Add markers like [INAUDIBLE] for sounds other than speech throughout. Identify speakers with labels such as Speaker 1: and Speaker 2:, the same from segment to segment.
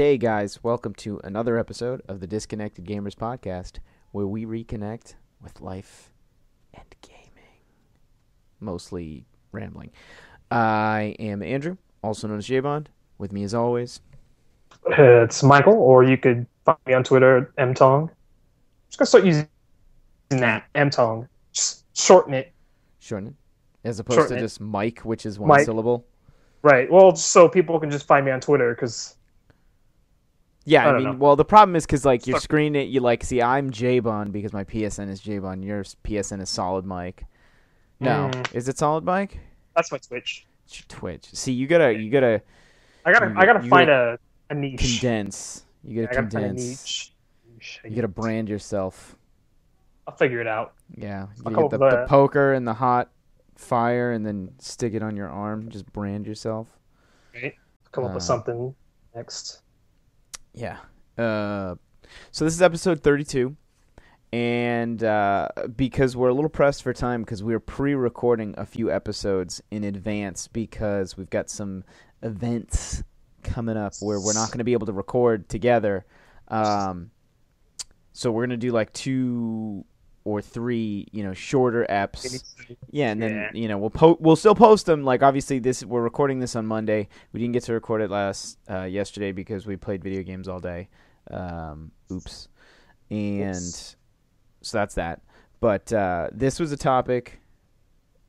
Speaker 1: Hey guys, welcome to another episode of the Disconnected Gamers podcast, where we reconnect with life and gaming. Mostly rambling. I am Andrew, also known as J-Bond. With me as always.
Speaker 2: It's Michael, or you could find me on Twitter, mtong. Just gonna start using that, mtong. Just shorten it.
Speaker 1: Shorten it. As opposed
Speaker 2: Shorten
Speaker 1: to
Speaker 2: it.
Speaker 1: just Mike, which is one
Speaker 2: Mike.
Speaker 1: syllable.
Speaker 2: Right. Well, so people can just find me on Twitter because
Speaker 1: Yeah,
Speaker 2: I
Speaker 1: I, mean,
Speaker 2: know.
Speaker 1: well, the problem is because like your
Speaker 2: Fuck.
Speaker 1: screen, it you like see I'm J-Bond because my PSN is J-Bond. Your PSN is Solid Mike. No,
Speaker 2: Mm.
Speaker 1: is it Solid Mike?
Speaker 2: that's my Twitch.
Speaker 1: It's your Twitch. See, you gotta you gotta
Speaker 2: I gotta,
Speaker 1: You-
Speaker 2: I gotta find
Speaker 1: gotta
Speaker 2: a, a niche.
Speaker 1: condense. You gotta
Speaker 2: gotta find a
Speaker 1: condense.
Speaker 2: niche. Niche.
Speaker 1: You gotta brand yourself.
Speaker 2: I'll figure it out.
Speaker 1: Yeah, you gotta get the, the poker and the hot fire, and then stick it on your arm. Just brand yourself.
Speaker 2: Right. Come up with
Speaker 1: Uh,
Speaker 2: something next.
Speaker 1: Yeah. Uh, so this is episode 32. And uh, because we're a little pressed for time, because we are pre recording a few episodes in advance, because we've got some events coming up where we're not going to be able to record together. Um, so we're going to do like two or three, you know, shorter apps. Yeah, and then
Speaker 2: Yeah.
Speaker 1: you know we'll po- we'll still post them. Like obviously, this we're recording this on Monday. We didn't get to record it last uh, yesterday because we played video games all day. Um, oops, and
Speaker 2: Oops.
Speaker 1: so that's that. But uh, this was a topic.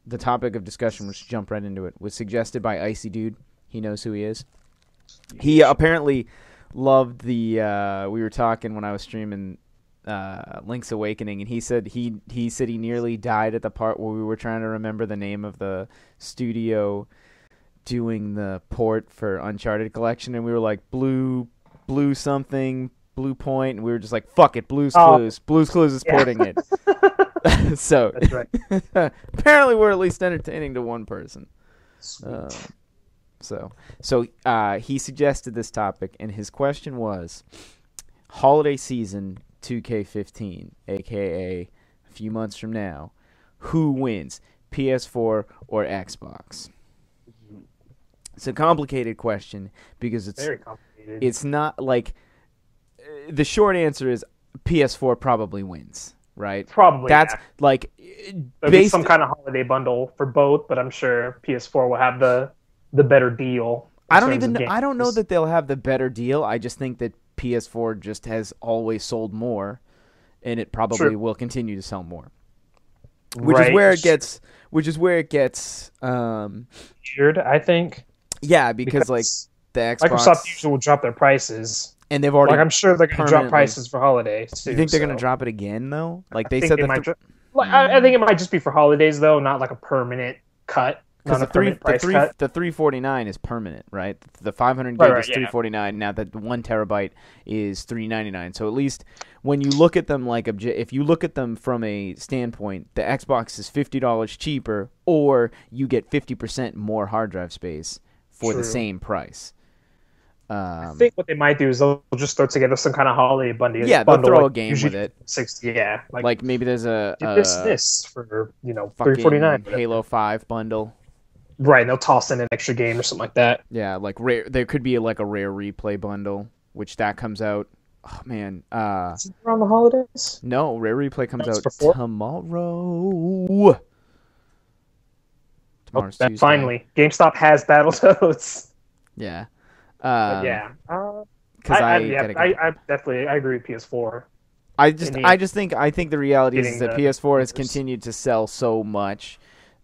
Speaker 1: The topic of discussion, let's jump right into it, was suggested by Icy Dude. He knows who he is. He apparently loved the. Uh, we were talking when I was streaming uh, Link's Awakening, and he said he he said he nearly died at the part where we were trying to remember the name of the studio doing the port for Uncharted Collection, and we were like Blue Blue something Blue Point, and we were just like fuck it, Blue's
Speaker 2: Oh.
Speaker 1: Clues, Blue's Clues is
Speaker 2: Yeah.
Speaker 1: porting it. [LAUGHS] [LAUGHS] so
Speaker 2: That's right. [LAUGHS]
Speaker 1: apparently we're at least entertaining to one person. Um, so, so uh, he suggested this topic, and his question was: holiday season 2K15, aka a few months from now, who wins, PS4 or Xbox? It's a complicated question because it's
Speaker 2: Very complicated.
Speaker 1: it's not like uh, the short answer is PS4 probably wins, right?
Speaker 2: Probably
Speaker 1: That's
Speaker 2: yeah.
Speaker 1: like
Speaker 2: There'll
Speaker 1: based
Speaker 2: some kind of holiday bundle for both, but I'm sure PS4 will have the the better deal.
Speaker 1: I don't even. Know, I don't know that they'll have the better deal. I just think that PS4 just has always sold more, and it probably will continue to sell more. Which is where it gets. Which is where it gets. Um,
Speaker 2: weird. I think
Speaker 1: yeah, because, like the Xbox,
Speaker 2: Microsoft usually will drop their prices.
Speaker 1: and they've already.
Speaker 2: Like I'm sure they're going to drop prices for holidays. Too,
Speaker 1: you think they're
Speaker 2: so.
Speaker 1: going to drop it again though? Like they
Speaker 2: think
Speaker 1: said
Speaker 2: they
Speaker 1: the
Speaker 2: might
Speaker 1: th-
Speaker 2: dro- like, I, I think it might just be for holidays though, not like a permanent cut.
Speaker 1: Because the three, the three,
Speaker 2: cut.
Speaker 1: the three forty nine is permanent, right? The five hundred gig
Speaker 2: right,
Speaker 1: is
Speaker 2: yeah.
Speaker 1: three forty nine. Now the one terabyte is three ninety nine. So at least when you look at them like obje- if you look at them from a standpoint, the Xbox is fifty dollars cheaper, or you get fifty percent more hard drive space for the same price.
Speaker 2: I
Speaker 1: Um,
Speaker 2: think what they might do is they'll just throw together some kind of holiday bundle.
Speaker 1: Yeah, they'll
Speaker 2: bundle,
Speaker 1: throw a game with it.
Speaker 2: Sixty, yeah, like,
Speaker 1: like maybe there's a,
Speaker 2: do this,
Speaker 1: a
Speaker 2: this for you know three forty nine.
Speaker 1: Halo Five bundle.
Speaker 2: Right, they'll toss in an extra game or something like that.
Speaker 1: Yeah, like rare. There could be like a rare replay bundle, which that comes out. Oh man, uh,
Speaker 2: Is it around the holidays?
Speaker 1: no, rare replay comes
Speaker 2: That's
Speaker 1: out
Speaker 2: before?
Speaker 1: tomorrow.
Speaker 2: Oh,
Speaker 1: Tomorrow's
Speaker 2: that-
Speaker 1: Tuesday.
Speaker 2: finally, GameStop has Battletoads.
Speaker 1: Yeah.
Speaker 2: But
Speaker 1: Um,
Speaker 2: yeah, uh,
Speaker 1: because
Speaker 2: I,
Speaker 1: I,
Speaker 2: I, yeah,
Speaker 1: gotta go.
Speaker 2: I, I definitely I agree with PS4.
Speaker 1: I just, I just think, I think the reality is, that
Speaker 2: the
Speaker 1: PS4 has continued to sell so much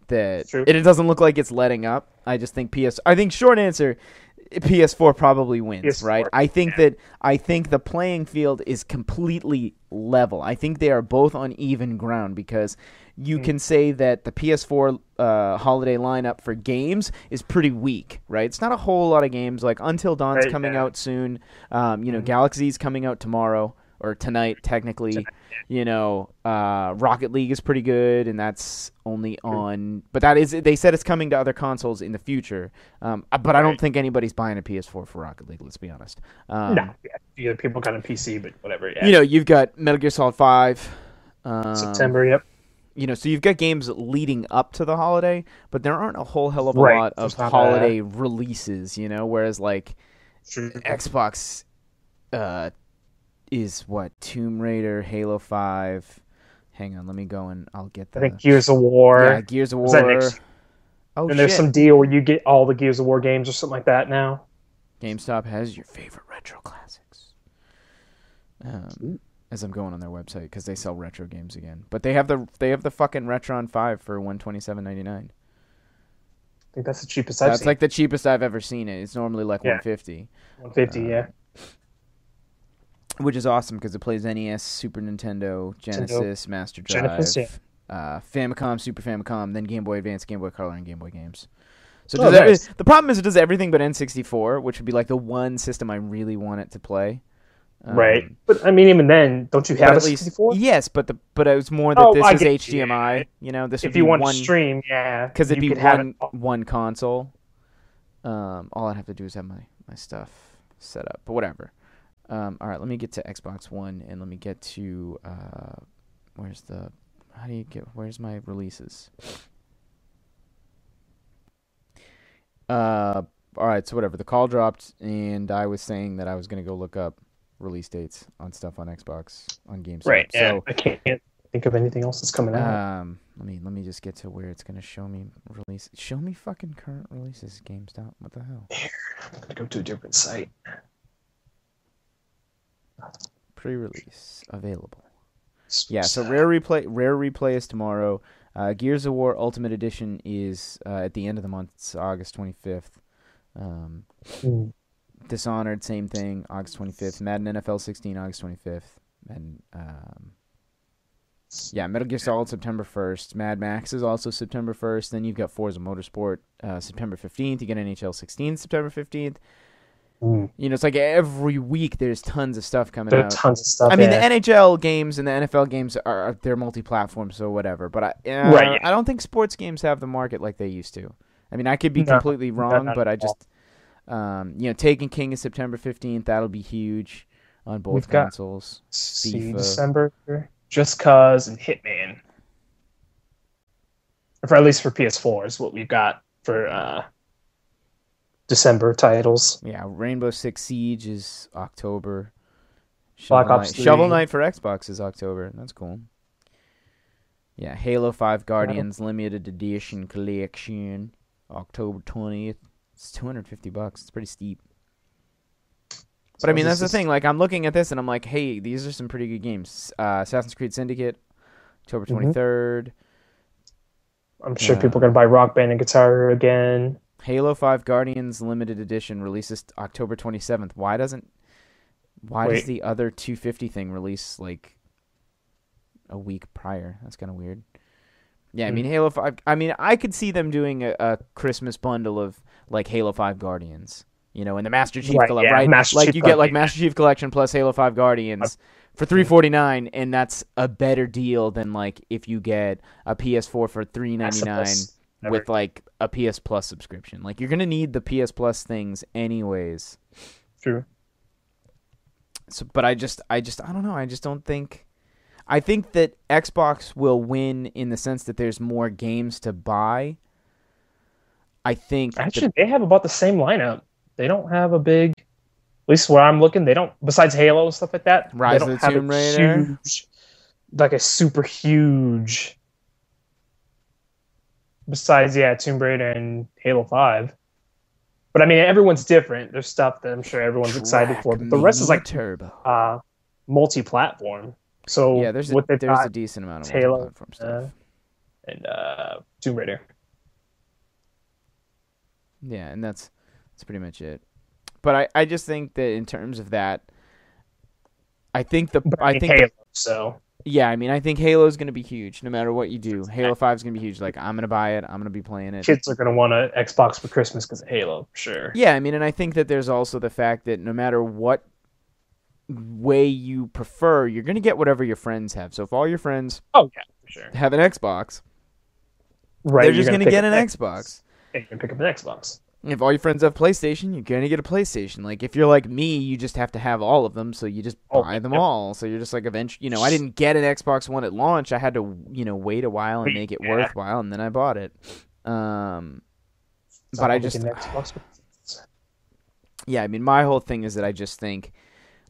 Speaker 1: that
Speaker 2: True.
Speaker 1: it, doesn't look like it's letting up. I just think PS. I think short answer, PS4 probably wins,
Speaker 2: PS4,
Speaker 1: right? I think
Speaker 2: yeah.
Speaker 1: that I think the playing field is completely level. I think they are both on even ground because you
Speaker 2: Mm.
Speaker 1: can say that the PS4 uh, holiday lineup for games is pretty weak, right? It's not a whole lot of games. Like Until Dawn's
Speaker 2: Right,
Speaker 1: coming
Speaker 2: yeah.
Speaker 1: out soon. Um, you know,
Speaker 2: Mhm.
Speaker 1: Galak-Z's coming out tomorrow or tonight, technically.
Speaker 2: Tonight,
Speaker 1: You know, uh, Rocket League is pretty good, and that's only on. But that is, they said it's coming to other consoles in the future. Um, uh, but I don't think anybody's buying a PS4 for Rocket League. Let's be honest. Um,
Speaker 2: no, yeah, either people got a PC, but whatever. Yeah,
Speaker 1: You know, you've got Metal Gear Solid Five. Um,
Speaker 2: September. Yep.
Speaker 1: you know, so you've got games leading up to the holiday, but there aren't a whole hell of a
Speaker 2: Right,
Speaker 1: lot of
Speaker 2: there's not a-
Speaker 1: holiday releases, you know, whereas like. Xbox uh, is what Tomb Raider, Halo Five. Hang on, let me go and I'll get that.
Speaker 2: I think Gears of War.
Speaker 1: yeah, Gears of
Speaker 2: is that
Speaker 1: War.
Speaker 2: next-
Speaker 1: Oh
Speaker 2: and there's
Speaker 1: shit!
Speaker 2: some deal where you get all the Gears of War games or something like that now.
Speaker 1: GameStop has your favorite retro classics. Um, as I'm going on their website because they sell retro games again, but they have the they have the fucking Retron Five for one twenty seven ninety nine.
Speaker 2: I think that's the cheapest I've
Speaker 1: That's
Speaker 2: seen.
Speaker 1: like the cheapest I've ever seen it. It's normally like
Speaker 2: Yeah.
Speaker 1: one fifty.
Speaker 2: 150,
Speaker 1: uh,
Speaker 2: yeah.
Speaker 1: Which is awesome because it plays NES, Super Nintendo, Genesis, Master Drive,
Speaker 2: Genesis,
Speaker 1: uh, Famicom, Super Famicom, then Game Boy Advance, Game Boy Color, and Game Boy games. So
Speaker 2: Oh,
Speaker 1: every-
Speaker 2: nice.
Speaker 1: the problem is it does everything but N64, which would be like the one system I really want it to play. Um,
Speaker 2: right. But I mean, even then, don't you have a
Speaker 1: at least
Speaker 2: 64?
Speaker 1: yes, but the but it was more that
Speaker 2: Oh,
Speaker 1: this
Speaker 2: I
Speaker 1: is
Speaker 2: get
Speaker 1: HDMI.
Speaker 2: yeah.
Speaker 1: You know, this would
Speaker 2: If
Speaker 1: be
Speaker 2: you want
Speaker 1: one
Speaker 2: to stream, yeah.
Speaker 1: because it'd
Speaker 2: you
Speaker 1: be one one console. Um, all I'd have to do is have my my stuff set up, but whatever. Um, all right, let me get to Xbox One and let me get to uh, where's the how do you get where's my releases? Uh, all right, so whatever. The call dropped, and I was saying that I was gonna go look up release dates on stuff on Xbox on GameStop.
Speaker 2: Right. Yeah.
Speaker 1: So
Speaker 2: I can't think of anything else that's coming out.
Speaker 1: um, let me let me just get to where it's gonna show me release. Show me fucking current releases, GameStop. What the hell?
Speaker 2: I'm gonna go to a different site.
Speaker 1: Pre-release available. Yeah, so rare replay. Rare replay is tomorrow. Uh, Gears of War Ultimate Edition is uh, at the end of the month. It's August twenty fifth. Um,
Speaker 2: Mm.
Speaker 1: Dishonored, same thing. August twenty fifth. Madden NFL sixteen, August twenty fifth. And um, yeah, Metal Gear Solid September first. Mad Max is also September first. Then you've got Forza Motorsport uh, September fifteenth. You get NHL sixteen September fifteenth.
Speaker 2: Mm.
Speaker 1: You know, it's like every week there's tons of stuff coming
Speaker 2: There are
Speaker 1: out.
Speaker 2: tons of stuff.
Speaker 1: I mean,
Speaker 2: yeah.
Speaker 1: the NHL games and the NFL games are they're multi-platform, so whatever. But I, uh,
Speaker 2: Right, yeah.
Speaker 1: I don't think sports games have the market like they used to. I mean, I could be
Speaker 2: No,
Speaker 1: completely wrong, but I just, um, you know, Taken King is September fifteenth. That'll be huge on both
Speaker 2: We've got-
Speaker 1: consoles.
Speaker 2: see
Speaker 1: FIFA.
Speaker 2: December, Just Cause and Hitman. Or for at least for PS4 is what we've got for uh, December titles.
Speaker 1: Yeah, Rainbow Six Siege is October.
Speaker 2: Black
Speaker 1: Shovel
Speaker 2: Ops
Speaker 1: Knight,
Speaker 2: 3.
Speaker 1: Shovel Knight for Xbox is October. That's cool. Yeah, Halo Five Guardians Limited Edition Collection, October twentieth. It's two hundred fifty bucks. It's pretty steep. But I mean, that's the
Speaker 2: is-
Speaker 1: thing. Like, I'm looking at this and I'm like, hey, these are some pretty good games. Uh, Assassin's Creed Syndicate, October
Speaker 2: Mhm.
Speaker 1: 23rd.
Speaker 2: I'm sure
Speaker 1: Yeah.
Speaker 2: people are going to buy Rock Band and Guitar again.
Speaker 1: Halo 5 Guardians Limited Edition releases October 27th. Why doesn't why does the other 250 thing release like a week prior? That's kind of weird. Yeah, I
Speaker 2: Hmm.
Speaker 1: mean Halo 5 I mean I could see them doing a, a Christmas bundle of like Halo 5 Guardians, you know, and the Master Chief
Speaker 2: Right, yeah,
Speaker 1: right?
Speaker 2: Master
Speaker 1: like
Speaker 2: Chief
Speaker 1: you get like Master Chief collection plus Halo 5 Guardians for 349 and that's a better deal than like if you get a PS4 for 399
Speaker 2: Plus,
Speaker 1: with like a PS Plus subscription. Like you're gonna need the PS Plus things anyways.
Speaker 2: True.
Speaker 1: So, but I just, I just, I don't know. I just don't think. I think that Xbox will win in the sense that there's more games to buy. I think the-
Speaker 2: Actually, they have about the same lineup. They don't have a big, at least where I'm looking, they don't, besides Halo and stuff like that, they
Speaker 1: Rise of
Speaker 2: don't
Speaker 1: the
Speaker 2: have a
Speaker 1: Tomb Raider?
Speaker 2: huge, like a super huge, besides, yeah, Tomb Raider and Halo 5. But I mean, everyone's different. There's stuff that I'm sure everyone's excited for. But the rest is like
Speaker 1: Turbo.
Speaker 2: uh, multi platform. So
Speaker 1: Yeah, there's a, there's a decent amount of
Speaker 2: Halo,
Speaker 1: multi-platform stuff.
Speaker 2: uh, and uh, Tomb Raider.
Speaker 1: Yeah, and that's that's pretty much it. But I, I just think that in terms of that, I think the
Speaker 2: But
Speaker 1: I think
Speaker 2: Halo, so
Speaker 1: Yeah, I mean, I think Halo's going to be huge no matter what you do. Halo 5's going to be huge. Like, I'm going to buy it. I'm going to be playing it.
Speaker 2: kids are going to want an Xbox for Christmas because of Halo, sure.
Speaker 1: Yeah, I mean, and I think that there's also the fact that no matter what way you prefer, you're going to get whatever your friends have. So if all your friends
Speaker 2: Oh yeah, for sure.
Speaker 1: have an Xbox,
Speaker 2: Right,
Speaker 1: they're just going to get an
Speaker 2: X-
Speaker 1: Xbox.
Speaker 2: Yeah, you're gonna pick up an Xbox.
Speaker 1: If all your friends have PlayStation, you're going to get a PlayStation. Like, if you're like me, you just have to have all of them, so you just
Speaker 2: Oh,
Speaker 1: buy them
Speaker 2: yep.
Speaker 1: all. So you're just like, eventually, you know, I didn't get an Xbox One at launch. I had to, you know, wait a while and make it
Speaker 2: yeah.
Speaker 1: worthwhile, and then I bought it. Um,
Speaker 2: So
Speaker 1: But I just- yeah, I mean, my whole thing is that I just think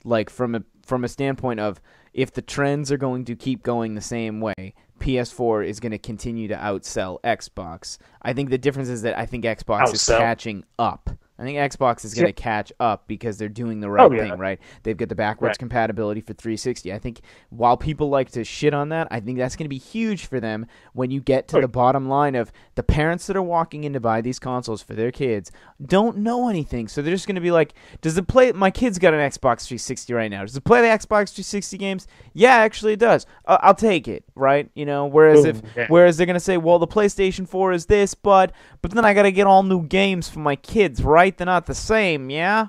Speaker 1: like from a from a standpoint of if the trends are going to keep going the same way, PS4 is going to continue to outsell Xbox. I think the difference is that I think Xbox is catching up. I think Xbox is going to
Speaker 2: Yeah.
Speaker 1: catch up because they're doing the right
Speaker 2: Oh, yeah.
Speaker 1: thing, right? They've got the backwards
Speaker 2: Right.
Speaker 1: compatibility for 360. I think while people like to shit on that, I think that's going to be huge for them when you get to
Speaker 2: Oh,
Speaker 1: the bottom line of the parents that are walking in to buy these consoles for their kids don't know anything. So they're just going to be like, does it play my kid's got an Xbox 360 right now. Does it play the Xbox 360 games? Yeah, actually it does. Uh, I'll take it, right? You know, whereas if
Speaker 2: yeah.
Speaker 1: whereas they're going to say, "Well, the PlayStation 4 is this, but but then I got to get all new games for my kids, right? They're not the same, yeah?"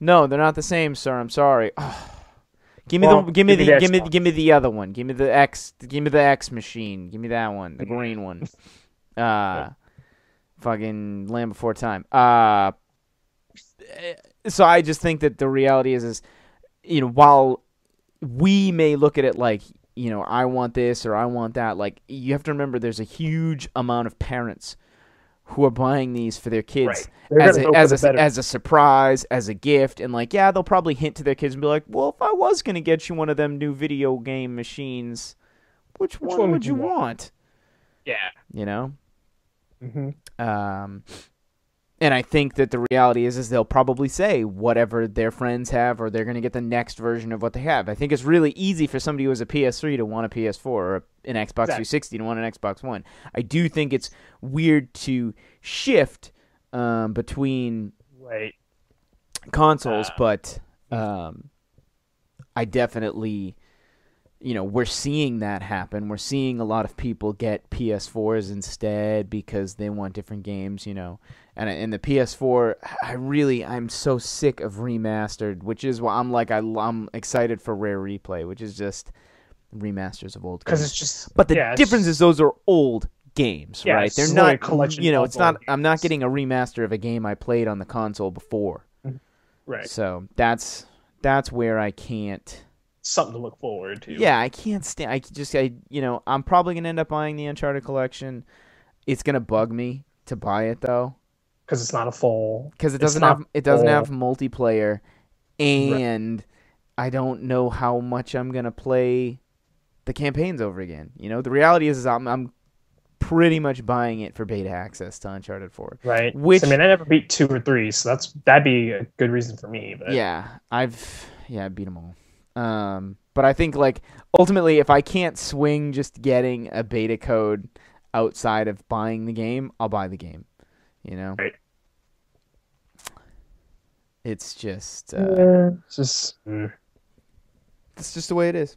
Speaker 1: No, they're not the same, sir. I'm sorry. [SIGHS] give me
Speaker 2: Well,
Speaker 1: the give me
Speaker 2: give
Speaker 1: the
Speaker 2: the
Speaker 1: give me give me the other one. Give me the X give me the X machine. Give me that one, the green one. [LAUGHS] Uh fucking Land Before Time. Uh so I just think that the reality is is you know, while we may look at it like you know i want this or i want that like you have to remember there's a huge amount of parents who are buying these for their kids
Speaker 2: Right.
Speaker 1: As a, as a, as a surprise as a gift and like yeah they'll probably hint to their kids and be like well if i was going to get you one of them new video game machines which, one,
Speaker 2: one
Speaker 1: would you want?
Speaker 2: Yeah.
Speaker 1: you know
Speaker 2: hmm
Speaker 1: um, and I think that the reality is, is they'll probably say whatever their friends have, or they're going to get the next version of what they have. I think it's really easy for somebody who has a PS3 to want a PS4 or an Xbox
Speaker 2: Exactly.
Speaker 1: 360 to want an Xbox One. I do think it's weird to shift um, between
Speaker 2: Right.
Speaker 1: consoles,
Speaker 2: Uh,
Speaker 1: but um, I definitely, you know, we're seeing that happen. We're seeing a lot of people get PS4s instead because they want different games, you know. And in the PS4, I really, I'm so sick of remastered, which is why I'm like, I, I'm excited for Rare Replay, which is just remasters of old
Speaker 2: Because
Speaker 1: games.
Speaker 2: it's just.
Speaker 1: But the
Speaker 2: yeah,
Speaker 1: difference
Speaker 2: just-
Speaker 1: is those are old games,
Speaker 2: Yeah,
Speaker 1: right? They're not
Speaker 2: collection
Speaker 1: You know, it's not.
Speaker 2: old
Speaker 1: I'm not getting a remaster of a game I played on the console before. Mm-hmm.
Speaker 2: Right.
Speaker 1: So that's that's where I can't.
Speaker 2: Something to look forward to.
Speaker 1: Yeah, I can't stand. I just I you know I'm probably gonna end up buying the Uncharted collection. It's gonna bug me to buy it though
Speaker 2: Because it's not a full.
Speaker 1: because it doesn't have it doesn't
Speaker 2: full.
Speaker 1: have multiplayer, and I don't know how much I'm gonna play the campaigns over again. You know, the reality is, is I'm I'm pretty much buying it for beta access to Uncharted 4.
Speaker 2: Right.
Speaker 1: Which-
Speaker 2: I mean, I never beat two or three, so that's that'd be a good reason for me. But
Speaker 1: Yeah, I've yeah I beat them all. Um, but I think like ultimately, if I can't swing just getting a beta code outside of buying the game, I'll buy the game. You know,
Speaker 2: Right.
Speaker 1: it's just uh,
Speaker 2: Uh, it's just. mm.
Speaker 1: it's just the way it is.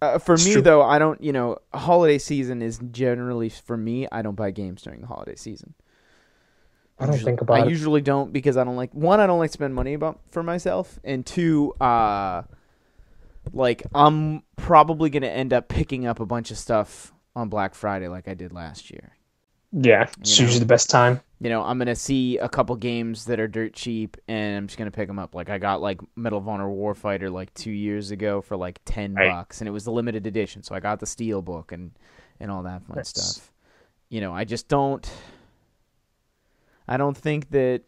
Speaker 1: Uh, for
Speaker 2: It's
Speaker 1: me
Speaker 2: true.
Speaker 1: though, I don't. You know, holiday season is generally for me. I don't buy games during the holiday season.
Speaker 2: I don't
Speaker 1: usually-
Speaker 2: think about
Speaker 1: I
Speaker 2: it.
Speaker 1: usually don't because I don't like one. I don't like to spend money about for myself, and two, uh, like I'm probably gonna end up picking up a bunch of stuff on Black Friday, like I did last year.
Speaker 2: Yeah, it's
Speaker 1: You know.
Speaker 2: usually the best time.
Speaker 1: You know, I'm gonna see a couple games that are dirt cheap, and I'm just gonna pick them up. Like I got like Medal of Honor Warfighter like two years ago for like ten
Speaker 2: Right.
Speaker 1: bucks, and it was the limited edition, so I got the steel book and and all that fun
Speaker 2: Nice.
Speaker 1: stuff. You know, I just don't. I don't think that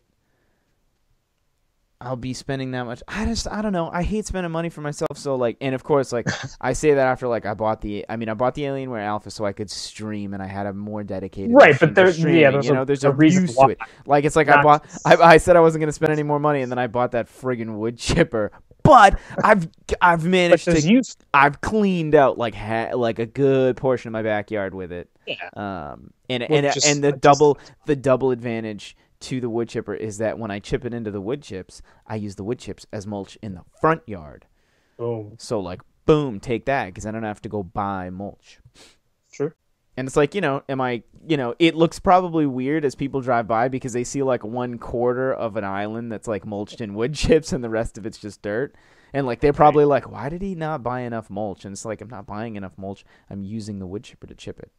Speaker 1: I'll be spending that much. I just I don't know. I hate spending money for myself. So like, and of course, like [LAUGHS] I say that after like I bought the. I mean, I bought the Alienware Alpha so I could stream, and I had a more dedicated.
Speaker 2: Right, but
Speaker 1: there's
Speaker 2: yeah, there's
Speaker 1: you
Speaker 2: a-
Speaker 1: know, there's
Speaker 2: a
Speaker 1: a,
Speaker 2: reason
Speaker 1: to it. Like it's like I bought.
Speaker 2: just-
Speaker 1: I, I said I wasn't going to spend any more money, and then I bought that friggin' wood chipper. But I've I've managed to
Speaker 2: use.
Speaker 1: I've cleaned out like ha- like a good portion of my backyard with it.
Speaker 2: Yeah.
Speaker 1: Um, and
Speaker 2: Well,
Speaker 1: and
Speaker 2: just-
Speaker 1: and the
Speaker 2: just-
Speaker 1: double the double advantage to the wood chipper is that when I chip it into the wood chips, I use the wood chips as mulch in the front yard.
Speaker 2: Boom.
Speaker 1: So like, boom, take that because I don't have to go buy mulch.
Speaker 2: Sure.
Speaker 1: And it's like, you know, am I, you know, it looks probably weird as people drive by because they see like one quarter of an island that's like mulched in wood [LAUGHS] chips and the rest of it's just dirt. And like, they're probably like, why did he not buy enough mulch? And it's like, I'm not buying enough mulch. I'm using the wood chipper to chip it.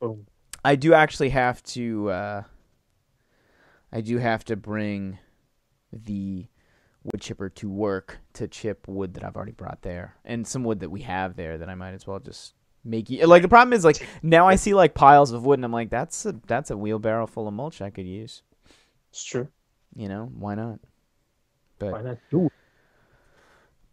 Speaker 2: Boom.
Speaker 1: I do actually have to, uh, I do have to bring the wood chipper to work to chip wood that I've already brought there and some wood that we have there that I might as well just make you like the problem is like now I see like piles of wood and I'm like that's a that's a wheelbarrow full of mulch I could use
Speaker 2: It's true.
Speaker 1: you know why not but
Speaker 2: Why not do it?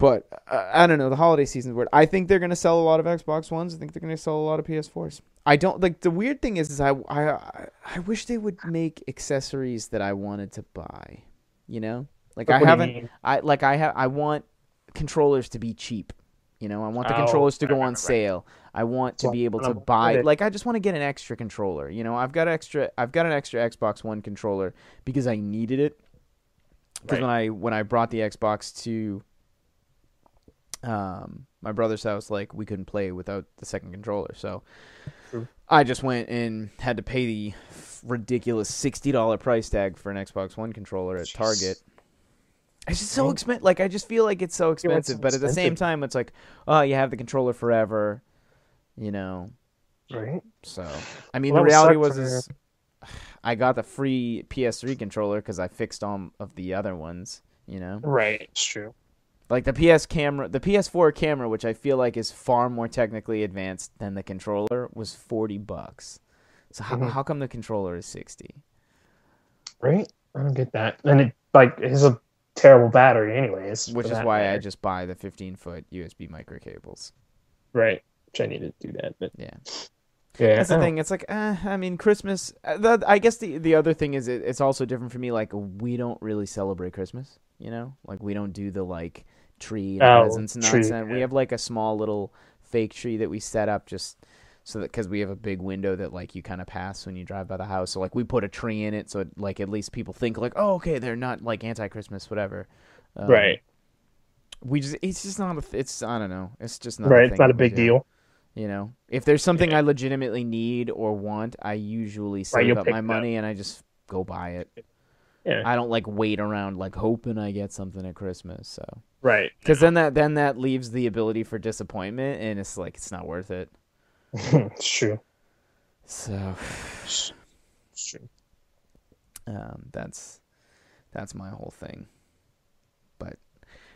Speaker 1: But uh, I don't know. The holiday season's weird. I think they're gonna sell a lot of Xbox Ones. I think they're gonna sell a lot of PS4s. I don't like the weird thing is, is I I I wish they would make accessories that I wanted to buy. You know, like
Speaker 2: What
Speaker 1: I haven't. I like I have. I want controllers to be cheap. You know, I want the
Speaker 2: Oh,
Speaker 1: controllers to go on
Speaker 2: right.
Speaker 1: sale. I want to
Speaker 2: So
Speaker 1: be able to buy. Like I just want to get an extra controller. You know, I've got extra. I've got an extra Xbox One controller because I needed it. Because
Speaker 2: Right.
Speaker 1: when I when I brought the Xbox to um, my brother's house, like we couldn't play without the second controller, so
Speaker 2: True.
Speaker 1: I just went and had to pay the ridiculous sixty dollar price tag for an Xbox One controller at
Speaker 2: Jeez.
Speaker 1: Target. It's just so expensive. Like I just feel like it's so
Speaker 2: Yeah, it's
Speaker 1: expensive, but at the same time, it's like, oh, you have the controller forever, you know.
Speaker 2: Right.
Speaker 1: So I mean,
Speaker 2: Well,
Speaker 1: the reality was, is, [SIGHS] I got the free PS3 controller because I fixed all of the other ones. You know,
Speaker 2: Right. It's true.
Speaker 1: Like the PS camera, the PS4 camera, which I feel like is far more technically advanced than the controller, was forty bucks. So how,
Speaker 2: Mhm.
Speaker 1: how come the controller is sixty?
Speaker 2: Right. I don't get that. And it like is a terrible battery, anyways.
Speaker 1: Which is why I just buy the fifteen foot USB micro cables.
Speaker 2: right. Which I need to do that, but
Speaker 1: Yeah.
Speaker 2: yeah.
Speaker 1: That's the thing. It's like, uh, I mean, Christmas. Uh, the, I guess the the other thing is it, it's also different for me. Like, we don't really celebrate Christmas. You know, like we don't do the like tree and
Speaker 2: Oh,
Speaker 1: presents and
Speaker 2: tree,
Speaker 1: nonsense. We have like a small little fake tree that we set up just so that because we have a big window that like you kind of pass when you drive by the house. So like we put a tree in it, so it, like at least people think like, oh, okay, they're not like anti-Christmas, whatever. Um,
Speaker 2: Right.
Speaker 1: We just it's just not a. It's I don't know. It's just not.
Speaker 2: Right. It's not a big
Speaker 1: do.
Speaker 2: deal.
Speaker 1: You know, if there's something I legitimately need or want, I usually save
Speaker 2: you'll
Speaker 1: up my
Speaker 2: it up.
Speaker 1: money and I just go buy it.
Speaker 2: Yeah.
Speaker 1: I don't like wait around like hoping I get something at Christmas. So
Speaker 2: Right.
Speaker 1: because then that then that leaves the ability for disappointment, and it's like it's not worth it. [LAUGHS]
Speaker 2: it's true.
Speaker 1: So
Speaker 2: It's true.
Speaker 1: um, that's that's my whole thing. But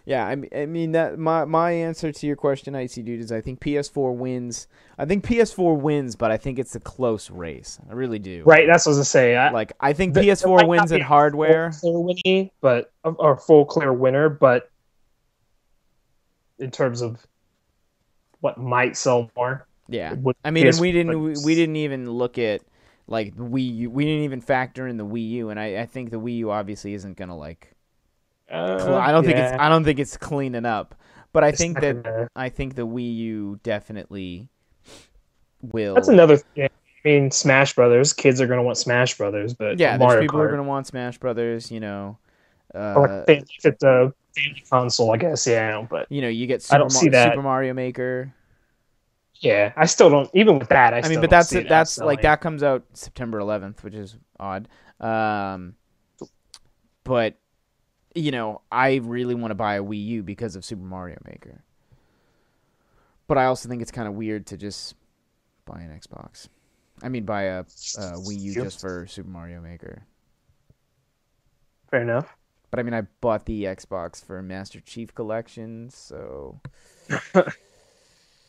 Speaker 1: yeah, I mean, I mean that my my answer to your question, icy dude, is I think PS4 wins. I think PS4 wins, but I think it's a close race. I really do.
Speaker 2: Right. That's what I was gonna say. I,
Speaker 1: Like I think
Speaker 2: The-
Speaker 1: PS4 wins
Speaker 2: be
Speaker 1: in hardware.
Speaker 2: full clear winnie, but or full clear winner, but in terms of what might sell more,
Speaker 1: Yeah. I mean, and
Speaker 2: PS4
Speaker 1: we didn't we, we didn't even look at like the Wii U. We didn't even factor in the Wii U, and I, I think the Wii U obviously isn't gonna like.
Speaker 2: Uh,
Speaker 1: cl- I don't think it's I don't think it's cleaning up, but I
Speaker 2: it's
Speaker 1: think that
Speaker 2: gonna-
Speaker 1: I think the Wii U definitely will.
Speaker 2: that's another. Yeah, I mean, Smash Brothers. Kids are gonna want Smash Brothers, but
Speaker 1: yeah, there's
Speaker 2: Mario
Speaker 1: people who
Speaker 2: Kart.
Speaker 1: are gonna want Smash Brothers. You know,
Speaker 2: or like they- if it's a family console, I guess. Yeah, but
Speaker 1: you know, you get
Speaker 2: I don't
Speaker 1: Mar-
Speaker 2: see that.
Speaker 1: Super Mario Maker.
Speaker 2: yeah, I still don't. Even with that, I,
Speaker 1: I,
Speaker 2: still
Speaker 1: mean, but
Speaker 2: don't
Speaker 1: that's
Speaker 2: see that
Speaker 1: that's like
Speaker 2: selling.
Speaker 1: that comes out September 11th, which is odd. Um, but you know, I really want to buy a Wii U because of Super Mario Maker. But I also think it's kind of weird to just buy an Xbox. I mean, buy a, a Wii U
Speaker 2: Yep.
Speaker 1: just for Super Mario Maker.
Speaker 2: Fair enough.
Speaker 1: But I mean, I bought the Xbox for Master Chief Collection, so [LAUGHS]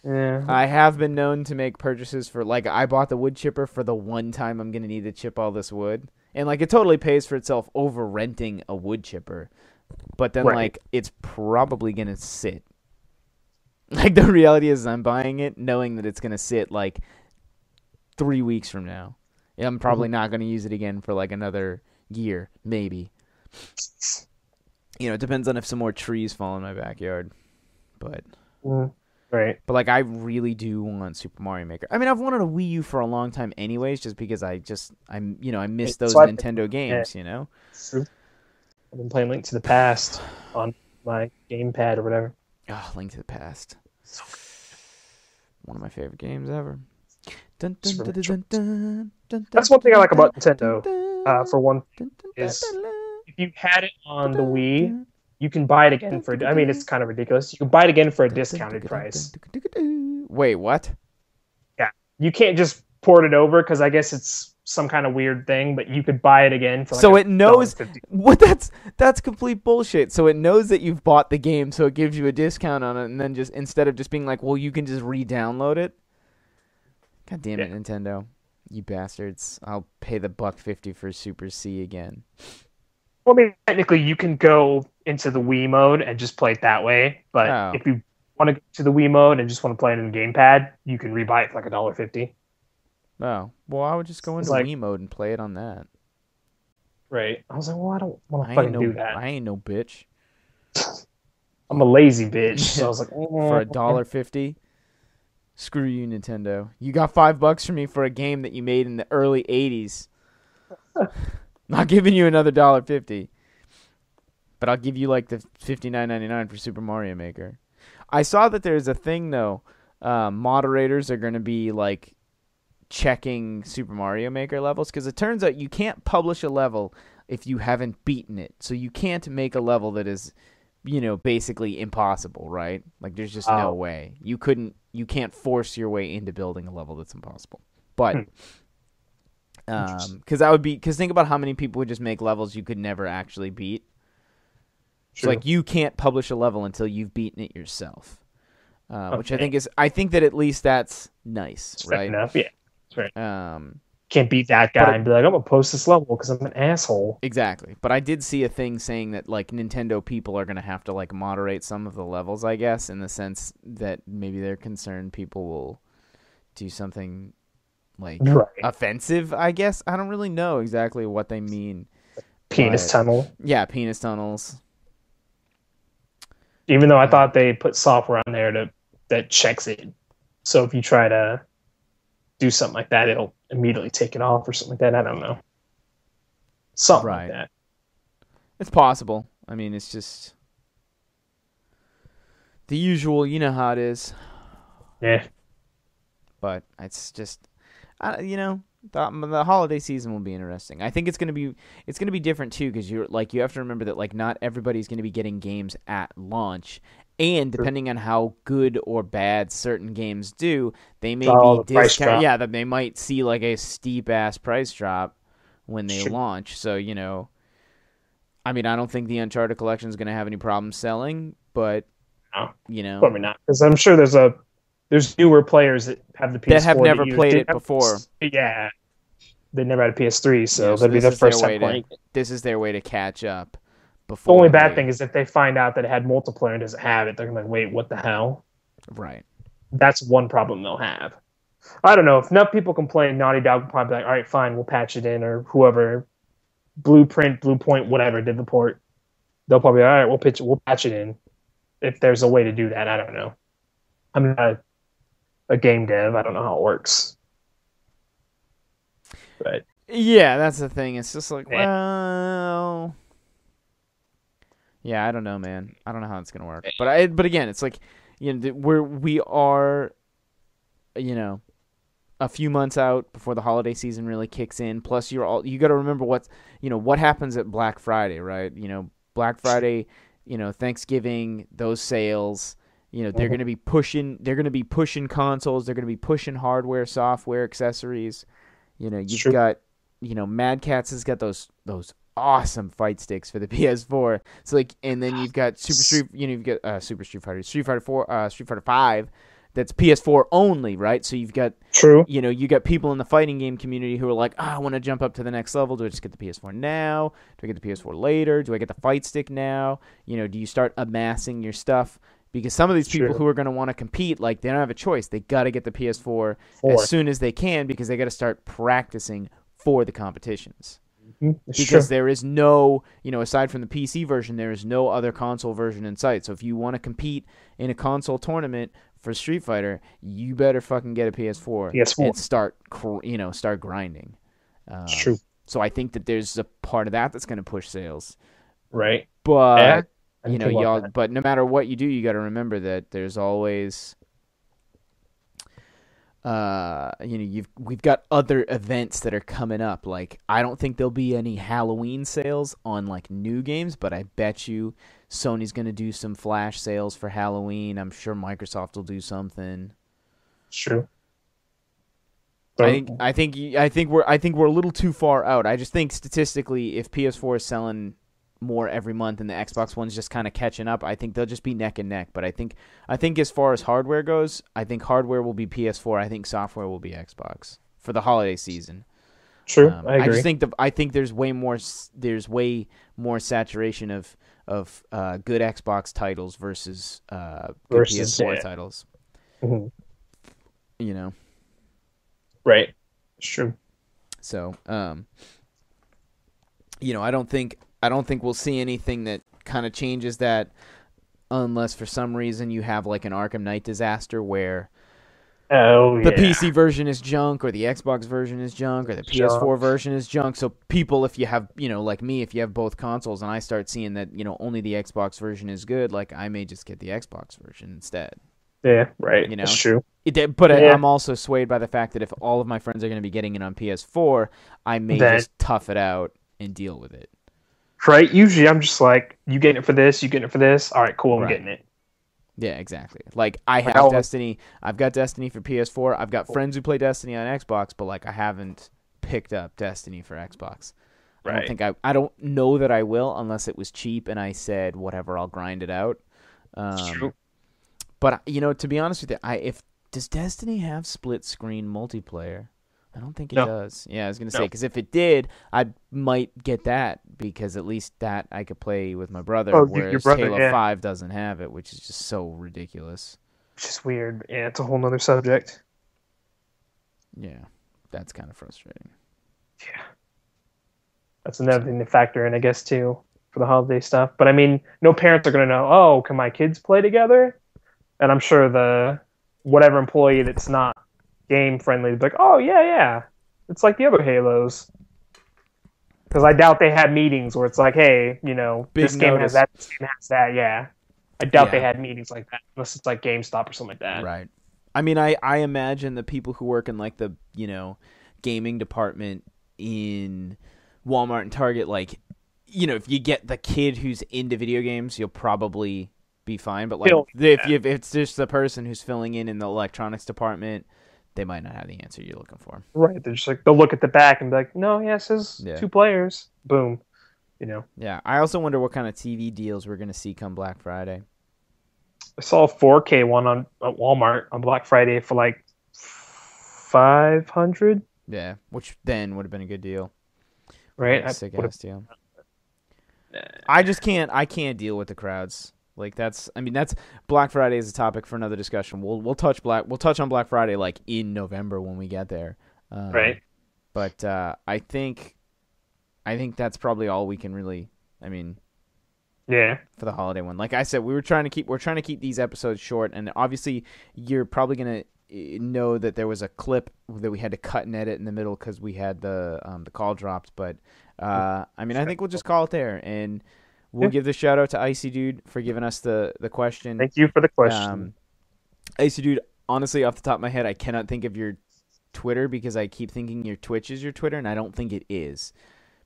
Speaker 2: Yeah.
Speaker 1: I have been known to make purchases for like I bought the wood chipper for the one time I'm gonna need to chip all this wood, and like it totally pays for itself over renting a wood chipper, but then
Speaker 2: Right.
Speaker 1: like it's probably gonna sit. [LAUGHS] Like the reality is, I'm buying it knowing that it's gonna sit like three weeks from now. I'm probably mm-hmm. not gonna use it again for like another year, maybe. You know, it depends on if some more trees fall in my backyard, but.
Speaker 2: Mm, right.
Speaker 1: But like I really do want Super Mario Maker. I mean, I've wanted a Wii U for a long time anyways just because I just I'm, you know, I miss those Nintendo games, you know.
Speaker 2: True. I've been playing Link to the Past on my gamepad or whatever.
Speaker 1: Oh, Link to the Past. One of my favorite games ever. Dun, dun, dun,
Speaker 2: That's one thing I like about Nintendo. Uh, for one, is if you had it on the Wii, you can buy it again for. I mean, it's kind of ridiculous. You can buy it again for a discounted price.
Speaker 1: Wait, what?
Speaker 2: Yeah, you can't just port it over because I guess it's some kind of weird thing. But you could buy it again for. Like
Speaker 1: So it knows
Speaker 2: $1.50.
Speaker 1: what that's that's complete bullshit. So it knows that you've bought the game, so it gives you a discount on it, and then just instead of just being like, well, you can just re-download it. God damn it,
Speaker 2: Yeah.
Speaker 1: Nintendo, you bastards! I'll pay the buck fifty for Super C again.
Speaker 2: Well, I mean, technically, you can go into the Wii mode and just play it that way. But
Speaker 1: Oh.
Speaker 2: if you want to go to the Wii mode and just want to play it in the gamepad, you can rebuy it for like a dollar fifty.
Speaker 1: Oh, well, I would just go into
Speaker 2: like-
Speaker 1: Wii mode and play it on that.
Speaker 2: Right. I was like, well, I don't want to
Speaker 1: ain't
Speaker 2: fucking
Speaker 1: no,
Speaker 2: do that.
Speaker 1: I ain't no bitch. [LAUGHS]
Speaker 2: I'm a lazy bitch. So I was like, [LAUGHS]
Speaker 1: For a
Speaker 2: "Mm."
Speaker 1: dollar fifty, screw you, Nintendo. You got five bucks from me for a game that you made in the early '80s. [LAUGHS] Not giving you another dollar fifty, but I'll give you like the fifty nine ninety nine for Super Mario Maker. I saw that there's a thing though. Uh, moderators are going to be like checking Super Mario Maker levels because it turns out you can't publish a level if you haven't beaten it. So you can't make a level that is, you know, basically impossible, right? Like there's just no
Speaker 2: Oh.
Speaker 1: way. You couldn't you can't force your way into building a level that's impossible. But
Speaker 2: Hmm.
Speaker 1: um that would be cuz think about how many people would just make levels you could never actually beat. It's
Speaker 2: True.
Speaker 1: like you can't publish a level until you've beaten it yourself. Uh, which I think is I think that at least that's nice, right?
Speaker 2: enough. Yeah.
Speaker 1: Um
Speaker 2: Can't beat that guy
Speaker 1: it-
Speaker 2: and be like, I'm gonna post this level because I'm an asshole.
Speaker 1: Exactly. But I did see a thing saying that like Nintendo people are going to have to like moderate some of the levels, I guess, in the sense that maybe they're concerned people will do something like
Speaker 2: Right.
Speaker 1: offensive, I guess. I don't really know exactly what they mean.
Speaker 2: Penis
Speaker 1: Right.
Speaker 2: tunnel.
Speaker 1: Yeah, penis tunnels.
Speaker 2: Even though I uh, thought they put software on there to that checks it. So if you try to do something like that, it'll immediately take it off or something like that. I don't know. Something
Speaker 1: Right.
Speaker 2: like that.
Speaker 1: It's possible. I mean, it's just the usual, you know how it is.
Speaker 2: Yeah.
Speaker 1: but it's just uh, you know the, the holiday season will be interesting. I think it's going to be it's going to be different too because you're like you have to remember that like not everybody's going to be getting games at launch. And depending on how good or bad certain games do they may
Speaker 2: Oh,
Speaker 1: be
Speaker 2: the
Speaker 1: discount yeah that they might see like a steep ass price drop when they launch. So you know i mean i don't think the uncharted collection is going to have any problem selling but
Speaker 2: No.
Speaker 1: you know.
Speaker 2: Probably not. Because I'm sure there's a there's newer players that have the PS4
Speaker 1: That have never
Speaker 2: use-
Speaker 1: played it before.
Speaker 2: Yeah. They never had a PS3, so
Speaker 1: Yeah, so
Speaker 2: that'd be their first
Speaker 1: way
Speaker 2: time
Speaker 1: to-
Speaker 2: playing. it.
Speaker 1: this is their way to catch up
Speaker 2: The only bad
Speaker 1: they-
Speaker 2: thing is if they find out that it had multiplayer and doesn't have it, they're gonna be like, wait, what the hell?
Speaker 1: right
Speaker 2: That's one problem they'll have. I don't know. If enough people complain, Naughty Dog will probably be like, all right, fine, we'll patch it in, or whoever, Blueprint, Bluepoint, whatever, did the port. They'll probably, all right, we'll pitch, we'll patch it in. If there's a way to do that, I don't know. I'm not a, a game dev. I don't know how it works. But
Speaker 1: Yeah, that's the thing. It's just like,
Speaker 2: Eh.
Speaker 1: well, yeah, I don't know, man. I don't know how it's gonna work. But I, but again, it's like, you know, we're we are, you know, a few months out before the holiday season really kicks in. Plus, you're all you got to remember what's, you know, what happens at Black Friday, right? You know, Black Friday, you know, Thanksgiving, those sales. You know, they're
Speaker 2: Mhm.
Speaker 1: going to be pushing. They're going to be pushing consoles. They're going to be pushing hardware, software, accessories. You know, you've
Speaker 2: True.
Speaker 1: got, you know, Mad Catz has got those those awesome fight sticks for the [LAUGHS] PS4. So like, and then you've got Super Street. You know, you've got uh, Super Street Fighter, Street Fighter Four, uh, Street Fighter Five. That's PS4 only, right? So you've got
Speaker 2: true.
Speaker 1: you know, you got people in the fighting game community who are like, oh, I want to jump up to the next level. Do I just get the PS4 now? Do I get the PS4 later? Do I get the fight stick now? You know, do you start amassing your stuff? Because some of these people
Speaker 2: Sure.
Speaker 1: who are going to want to compete, like, they don't have a choice. They got to get the PS4
Speaker 2: Four.
Speaker 1: as soon as they can because they got to start practicing for the competitions.
Speaker 2: Mhm.
Speaker 1: Because
Speaker 2: true.
Speaker 1: there is no, you know, aside from the PC version, there is no other console version in sight. So if you want to compete in a console tournament for Street Fighter, you better fucking get a PS4
Speaker 2: PS4.
Speaker 1: and start, you know, start grinding.
Speaker 2: It's true.
Speaker 1: So I think that there's a part of that that's going to push sales.
Speaker 2: Right.
Speaker 1: But.
Speaker 2: I
Speaker 1: you know, y'all.
Speaker 2: that.
Speaker 1: But no matter what you do, you got to remember that there's always, uh, you know, you've we've got other events that are coming up. Like I don't think there'll be any Halloween sales on like new games, but I bet you Sony's gonna do some flash sales for Halloween. I'm sure Microsoft will do something.
Speaker 2: True.
Speaker 1: I think I think I think we're I think we're a little too far out. I just think statistically, if PS4 is selling more every month and the Xbox One's just kind of catching up, I think they'll just be neck and neck. But I think I think as far as hardware goes, I think hardware will be PS4. I think software will be Xbox for the holiday season.
Speaker 2: True,
Speaker 1: Um,
Speaker 2: I agree.
Speaker 1: just think the I think there's way more there's way more saturation of of uh, good Xbox titles versus uh, good
Speaker 2: Versus,
Speaker 1: PS4
Speaker 2: yeah.
Speaker 1: titles.
Speaker 2: Mhm.
Speaker 1: You know,
Speaker 2: Right. It's true.
Speaker 1: so um, you know, I don't think I don't think we'll see anything that kind of changes that, unless for some reason you have like an Arkham Knight disaster where
Speaker 2: Oh
Speaker 1: the
Speaker 2: yeah.
Speaker 1: PC version is junk or the Xbox version is junk or the PS4
Speaker 2: Junk.
Speaker 1: version is junk. So people, if you have, you know, like me, if you have both consoles and I start seeing that, you know, only the Xbox version is good, like I may just get the Xbox version instead.
Speaker 2: Yeah. Right.
Speaker 1: You know?
Speaker 2: It's true.
Speaker 1: It, but
Speaker 2: Yeah.
Speaker 1: I'm also swayed by the fact that if all of my friends are going to be getting it on PS4, I may just tough it out and deal with it.
Speaker 2: Right. Usually, I'm just like, you getting it for this? You getting it for this? All right, cool. I'm
Speaker 1: Right.
Speaker 2: getting it.
Speaker 1: Yeah, exactly. Like I have
Speaker 2: I'll-
Speaker 1: Destiny. I've got Destiny for PS4. I've got friends who play Destiny on Xbox, but like I haven't picked up Destiny for Xbox. I don't think I. I don't know that I will unless it was cheap and I said whatever. I'll grind it out. Um,
Speaker 2: true.
Speaker 1: But you know, to be honest with you, I if does Destiny have split screen multiplayer? I don't think it
Speaker 2: No.
Speaker 1: does. Yeah, I was gonna say because if it did, I might get that because at least that I could play with my brother.
Speaker 2: Oh, your- your
Speaker 1: whereas
Speaker 2: brother,
Speaker 1: Halo
Speaker 2: yeah.
Speaker 1: Five doesn't have it, which is just so ridiculous.
Speaker 2: It's just weird. Yeah, it's a whole nother subject.
Speaker 1: Yeah, that's kind of frustrating.
Speaker 2: Yeah. That's another thing to factor in, I guess, too, for the holiday stuff. But I mean, no parents are going to know, oh, can my kids play together? And I'm sure the whatever employee that's not game friendly like, oh, yeah, yeah. It's like the other Halos. Because I doubt they had meetings where it's like, hey, you know,
Speaker 1: Big
Speaker 2: this game
Speaker 1: notice.
Speaker 2: has that, this game has that, yeah. I doubt they had meetings like that, unless it's like GameStop or something like that.
Speaker 1: Right. I mean, I I imagine the people who work in like the you know gaming department in Walmart and Target, like you know, if you get the kid who's into video games, you'll probably be fine. But like,
Speaker 2: Fill-
Speaker 1: if, you, if it's just the person who's filling in in the electronics department, they might not have the answer you're looking for.
Speaker 2: Right. They're just like, they'll look at the back and be like, no, yeah, it says
Speaker 1: Yeah.
Speaker 2: two players. Boom. You know.
Speaker 1: Yeah. I also wonder what kind of TV deals we're gonna see come Black Friday.
Speaker 2: I saw a 4K one on at Walmart on Black Friday for like 500,
Speaker 1: Yeah, which then would have been a good deal.
Speaker 2: right?
Speaker 1: Like,
Speaker 2: I
Speaker 1: sick ass deal. I just can't. I can't deal with the crowds. Like that's. I mean, that's Black Friday is a topic for another discussion. We'll we'll touch Black. We'll touch on Black Friday like in November when we get there. Um,
Speaker 2: Right.
Speaker 1: But uh, I think, I think that's probably all we can really. I mean,
Speaker 2: Yeah.
Speaker 1: for the holiday one. Like I said, we were trying to keep we're trying to keep these episodes short, and obviously you're probably gonna eh, know that there was a clip that we had to cut and edit in the middle because we had the um, the call dropped. But uh, I mean, I think we'll just call it there, and we'll
Speaker 2: Yeah.
Speaker 1: give the shout out to Icy Dude for giving us the the question.
Speaker 2: Thank you for the question.
Speaker 1: Um, Icy Dude, honestly, off the top of my head, I cannot think of your Twitter because I keep thinking your Twitch is your Twitter, and I don't think it is.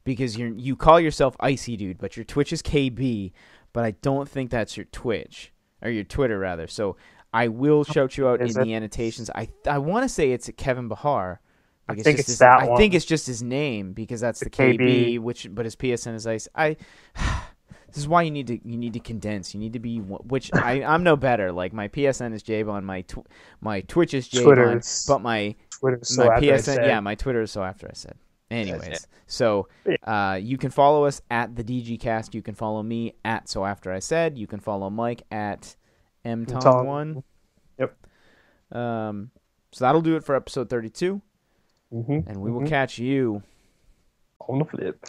Speaker 1: Because you you call yourself Icy Dude, but your Twitch is KB, but I don't think that's your Twitch or your Twitter rather. So I will shout you out
Speaker 2: Is
Speaker 1: in
Speaker 2: it?
Speaker 1: the annotations. I I want to say it's Kevin Bahar.
Speaker 2: I
Speaker 1: Like,
Speaker 2: think
Speaker 1: just
Speaker 2: it's
Speaker 1: his,
Speaker 2: that
Speaker 1: I
Speaker 2: one.
Speaker 1: think it's just his name because that's the,
Speaker 2: The
Speaker 1: KB,
Speaker 2: KB.
Speaker 1: which but his PSN is Ice. I [SIGHS] this is why you need to you need to condense. You need to be which [LAUGHS] I I'm no better. Like my PSN is J-Bond, my tw- my Twitch is
Speaker 2: Twitter's-
Speaker 1: but my
Speaker 2: Twitter. So
Speaker 1: my
Speaker 2: after I
Speaker 1: PSN
Speaker 2: said-
Speaker 1: yeah my Twitter is so after I said. Anyways, so uh, you can follow us at the DGCast. You can follow me at so after I said. You can follow Mike at mtom one.
Speaker 2: Yep.
Speaker 1: Um, so that'll do it for episode thirty two,
Speaker 2: Mhm,
Speaker 1: and we will
Speaker 2: mhm.
Speaker 1: catch you
Speaker 2: on the flip.